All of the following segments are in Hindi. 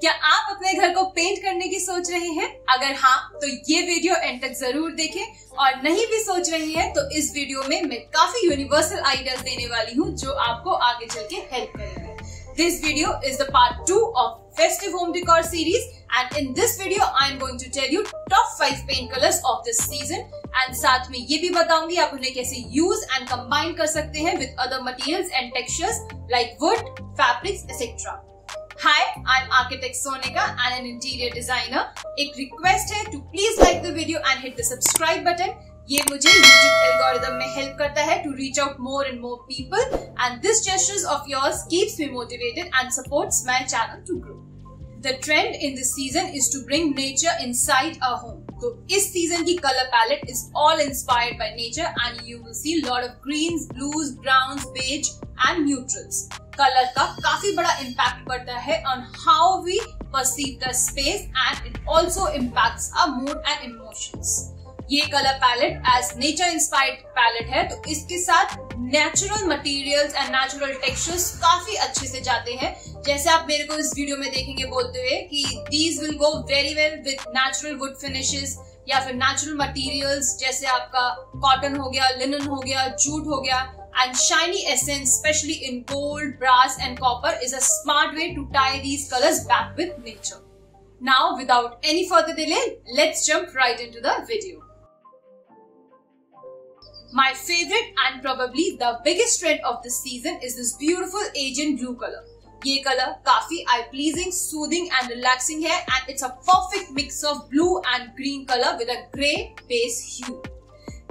क्या आप अपने घर को पेंट करने की सोच रहे हैं? अगर हाँ तो ये वीडियो एंड तक ज़रूर देखें। और नहीं भी सोच रही हैं तो इस वीडियो में मैं काफ़ी यूनिवर्सल आइडियाज़ देने वाली हूँ, जो आपको आगे चल के हेल्प करेंगे। This video is the part two of festive home decor series and in this video I am going to tell you top five paint colour of this season and साथ में ये भी बताऊँगी आप उन्हें कैसे यूज़ एंड कम्बाइन कर सकते हैं with other material and textures like wood fabrics etcetera Hi, I'm architect Sonika and an interior designer. एक request है to please like the video and hit the subscribe button. ये मुझे YouTube algorithm में help करता है to reach out more and more people and this gestures of yours keeps me motivated and supports my channel to grow. The trend in this season is to bring nature inside our home. तो इस season की color palette is all inspired by nature and you will see lot of greens, blues, browns, beige and neutrals. Colour का काफ़ी बड़ा इम्पैक्ट पड़ता है on how we perceive the space and it also impact our mood and emotions ये colour palette as nature inspired palette है तो इसके साथ natural materials and natural textures काफ़ी अच्छे से जाते हैं। जैसे आप मेरे को इस वीडियो में देखेंगे बोलते हुए कि these will go very well with natural wood finishes या फिर नेचुरल मटेरियल्स जैसे आपका कॉटन हो गया लिनन हो गया जूट हो गया and shiny essence, especially in gold, brass and copper is a smart way to tie these colors back with nature. Now, without any further delay, let's jump right into the video. My favorite and probably the biggest trend of this season is this beautiful Asian blue color. ये कलर काफी eye pleasing soothing and relaxing है and it's a perfect mix of blue and green colour with a grey base hue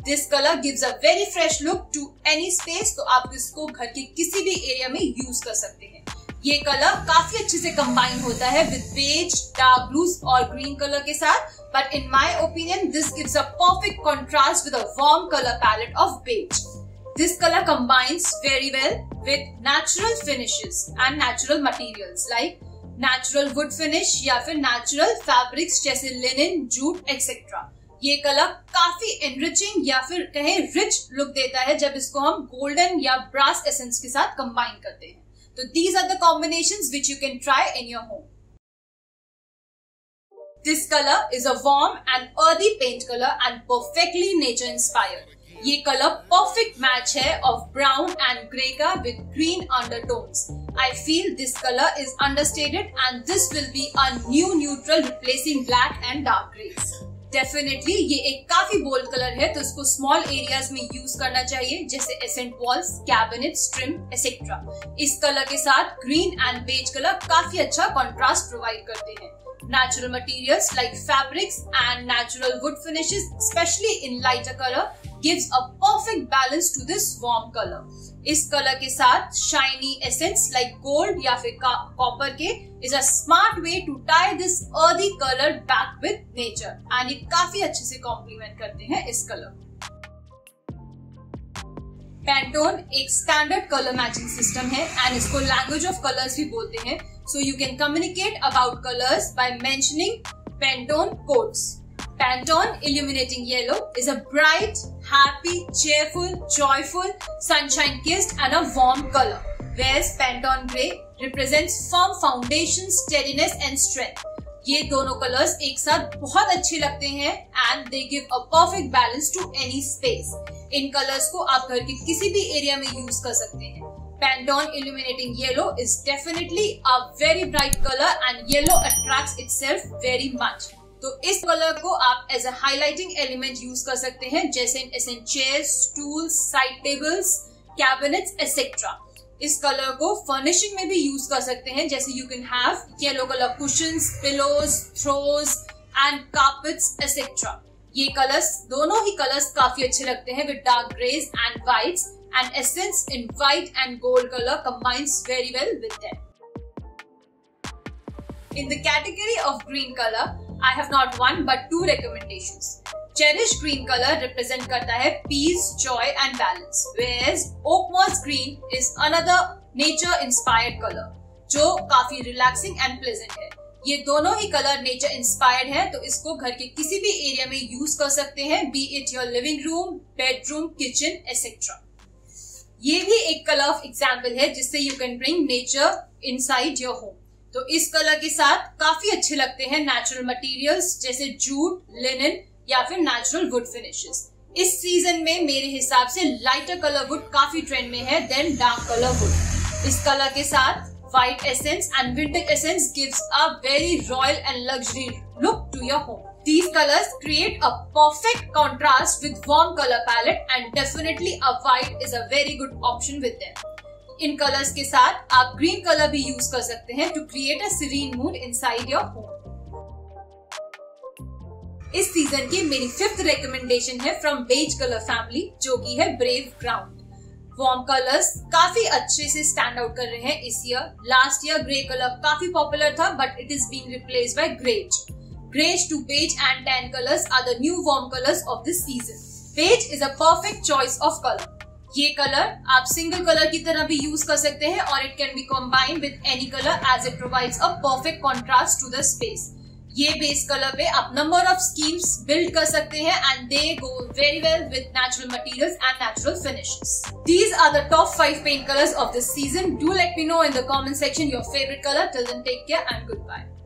This colour gives a very fresh look to any space तो आप इसको घर के किसी भी एरिया में यूज़ कर सकते हैं। ये कलर काफ़ी अच्छे से कंबाइन होता है विद बेज डार्क ब्लूज और ग्रीन कलर के साथ। But in my opinion this gives a perfect contrast with a warm colour palette of beige this colour combines very well with natural finishes and natural materials like natural wood finish या फिर natural fabrics जैसे linen, jute, etc. ये कलर काफ़ी एनरिचिंग या फिर कहे रिच लुक देता है जब इसको हम गोल्डन या ब्रास एसेंस के साथ कंबाइन करते हैं। तो these are the combination which you can try in your home this colour is a warm and earthy paint colour and perfectly nature inspired ये कलर परफेक्ट मैच है ऑफ़ ब्राउन एंड ग्रे का with green undertones I feel this color is understated and this will be a new neutral replacing black and dark grays. Definitely ये एक काफ़ी बोल्ड कलर है तो इसको स्मॉल एरियाज़ में यूज़ करना चाहिए, जैसे accent walls cabinet trim etcetera इस कलर के साथ ग्रीन एंड बेज कलर काफ़ी अच्छा कॉन्ट्रास्ट प्रोवाइड करते हैं. Natural materials like fabrics and natural wood finishes specially in lighter color gives a perfect balance to this warm color. इस कलर के साथ शाइनी एसेंस लाइक गोल्ड या फिर कॉपर के is a smart way to tie this earthy colour back with nature and ये काफ़ी अच्छे से कॉम्प्लीमेंट करते हैं इस कलर पेंटोन एक स्टैंडर्ड कलर मैचिंग सिस्टम है एंड इसको लैंग्वेज ऑफ़ कलर्स भी बोलते हैं so you can communicate about colours by mentioning Pantone codes Pantone Illuminating Yellow is a bright, happy, cheerful, joyful, sunshine kissed, and a warm color. Whereas Pantone Grey represents firm foundation, steadiness, and strength. ये दोनों कलर्स एक साथ बहुत अच्छे लगते हैं and they give a perfect balance to any space in colours को आप घर के किसी भी एरिया में यूज़ कर सकते हैं Pantone illuminating yellow is definitely a very bright colour and yellow attracts itself very much तो इस कलर को आप as a highlighting element use कर सकते हैं जैसे in chairs stools side tables cabinets etcetera इस कलर को फर्निशिंग में भी यूज़ कर सकते हैं जैसे you can have yellow colour cushion pillows throws and carpets etcetera ये कलर्स दोनों ही कलर्स काफ़ी अच्छे लगते हैं with dark greys and whites and accents in white and gold colour combines well with them. In the category of green color, I have not one but two recommendation cherish green colour represent करता है पीस जॉय एंड बैलेंस वेज ओकमर्स green is another nature inspired colour जो काफ़ी रिलैक्सिंग एंड प्लेजेंट है ये दोनों ही कलर नेचर इंस्पायर्ड है तो इसको घर के किसी भी एरिया में यूज़ कर सकते हैं be it your living room bedroom kitchen etcetera ये भी एक कलर ऑफ़ एग्ज़ाम्पल है जिससे you can bring nature inside your home तो इस कलर के साथ काफ़ी अच्छे लगते हैं नेचुरल मटेरियल्स जैसे जूट लिनन या फिर नेचुरल वुड फिनिशेस इस सीज़न में मेरे हिसाब से लाइटर कलर वुड काफ़ी ट्रेंड में है देन डार्क कलर वुड इस कलर के साथ white accents and winter essence gives a very royal and luxury look to your home These colors create a perfect contrast with warm color palette and definitely a white is a very good option with them. इन कलर्स के साथ आप ग्रीन कलर भी यूज़ कर सकते हैं to create a serene mood inside your home इस सीज़न की मेरी फिफ्थ रिकमेंडेशन है फ्रॉम बेज कलर फैमिली जो की है ब्रेव ग्राउंड वॉर्म कलर्स काफ़ी अच्छे से स्टैंड आउट कर रहे हैं इस year last year grey colour काफ़ी पॉपुलर था but it is been replace by greys greys to beige and tan colours are the new warm colours of this season beige is a perfect choice of colour ये कलर आप सिंगल कलर की तरह भी यूज़ कर सकते हैं और it can be combined with any colour as it provides a perfect contrast to the space ये बेस कलर पे आप नंबर ऑफ़ स्कीम्स बिल्ड कर सकते हैं and they go very well with natural materials and natural finishes these are the top five paint colours of this season do let me know in the comment section your favourite colour till then take care and good bye